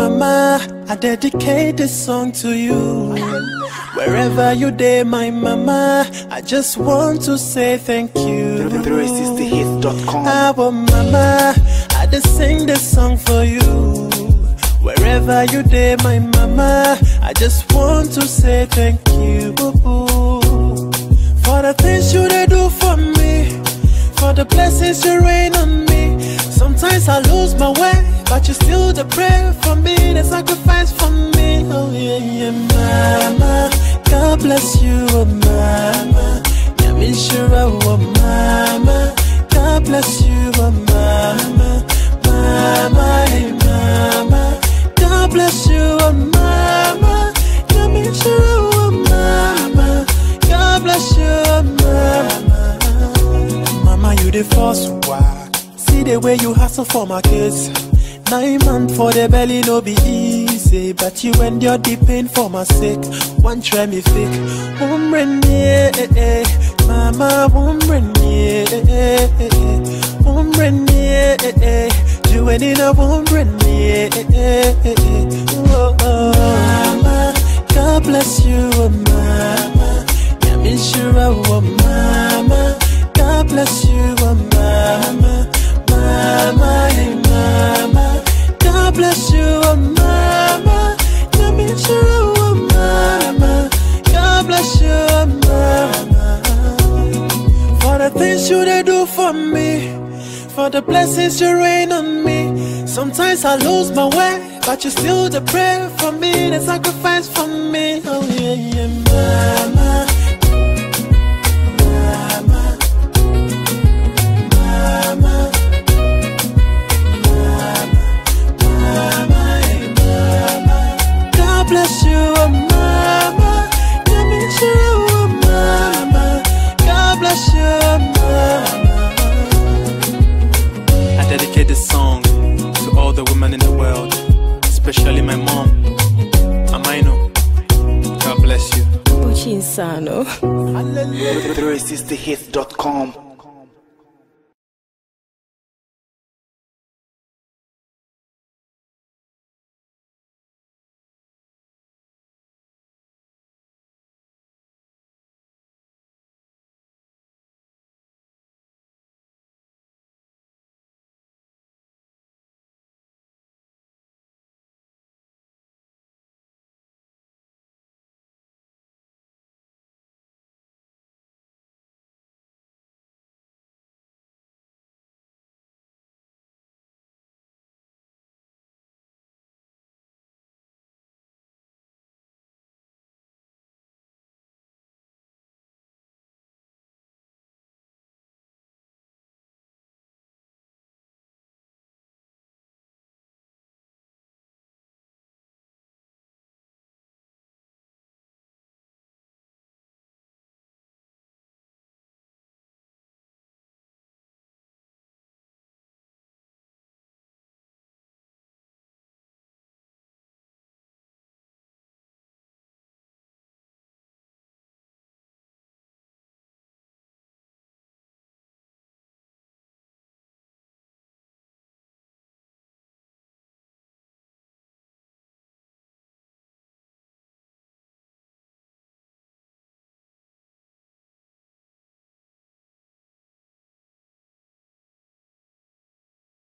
mama, I dedicate this song to you. Wherever you day, my mama, I just want to say thank you. 360hits.com. Our mama, I just sing this song for you. Wherever you day, my mama, I just want to say thank you. For the things you they do for me, for the blessings you rain on me. Sometimes I lose my way, but you still the prayer for me, the sacrifice for me. Oh yeah, yeah, mama. God bless you, oh mama. Sure, oh mama. God bless you, oh mama. Mama, hey mama. God bless you, oh mama. Sure, oh mama. God bless you, oh mama. Mama, you the first one. See the way you hustle for my kids. Nine months for the belly, no be easy. But you endure the pain for my sake. One try me fake. Woman, yeah, eh, eh. Mama, yeah, eh, eh, eh. Eh, eh. Yeah, eh, eh, eh, eh. Oh, oh. Mama, God bless you, oh, mama. Yeah, me sure, oh, mama. God bless you, oh, mama. Mama, mama. God bless you, oh, mama. Yeah, me sure, oh, mama. God bless you, oh, mama. For the things you they do for me, for the blessings you rain on me. Sometimes I lose my way, but you still the prayer for me, the sacrifice for me. Oh yeah, yeah. Mama. The women in the world, especially my mom. Amaino. God bless you. Uchi Insano. Hallelujah. 360hits.com.